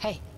Hey.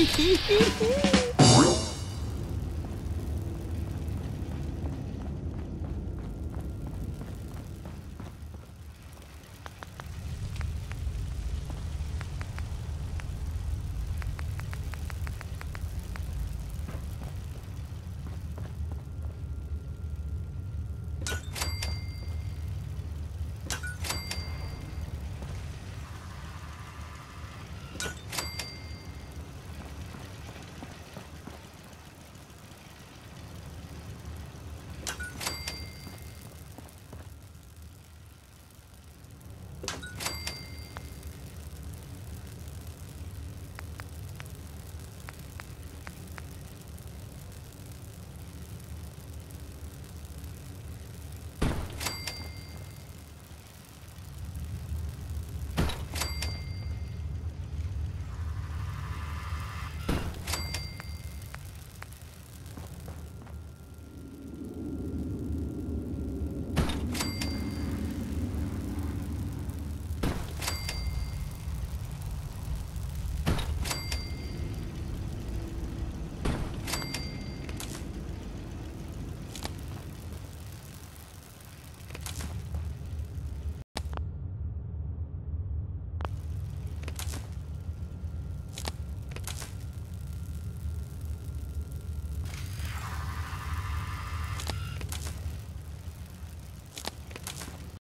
Hehehehe